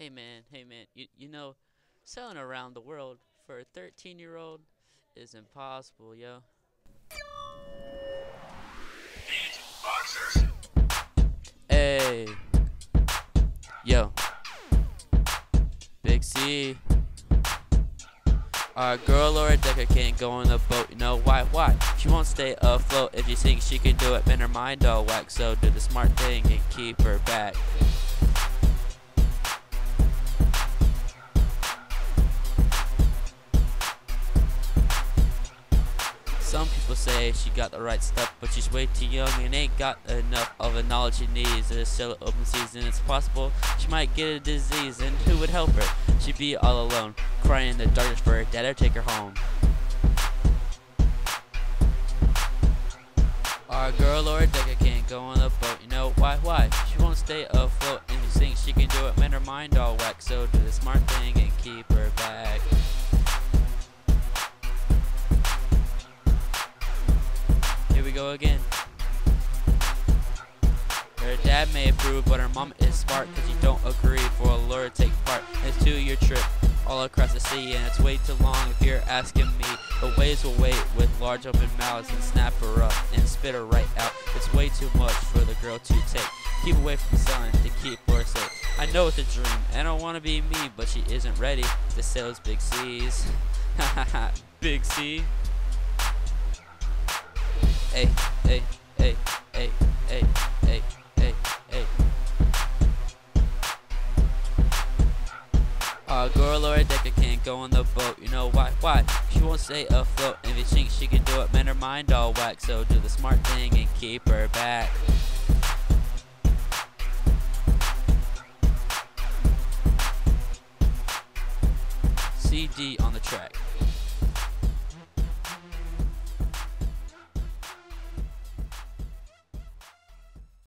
Hey man, hey man, you, you know, selling around the world for a 13 year old is impossible, yo. Hey, yo, Big C. Our girl Laura Dekker can't go on the boat, you know why? Why? She won't stay afloat if you think she can do it, man, her mind all whack. So do the smart thing and keep her back. Some people say she got the right stuff, but she's way too young and ain't got enough of the knowledge she needs to sail open season. It's possible she might get a disease, and who would help her? She'd be all alone, crying in the darkness for her dad to take her home. Our girl Laura Dekker can't go on the boat, you know why? Why? She won't stay afloat, and you think she can do it, man, her mind all whack. So do the smart thing and keep her again. Her dad may approve, but her mom is smart cause you don't agree for Laura to take part. It's two year trip all across the sea and it's way too long if you're asking me. The waves will wait with large open mouths and snap her up and spit her right out. It's way too much for the girl to take. Keep away from the sun to keep her safe. I know it's a dream and I wanna be me, but she isn't ready to sail those big seas. Ha ha ha, big C. Hey, hey, hey, hey, hey, hey, hey, hey. A girl Laura Dekker can't go on the boat, you know why? Why? She won't stay afloat, and if you think she can do it, man, her mind all whack. So do the smart thing and keep her back. CD on the track.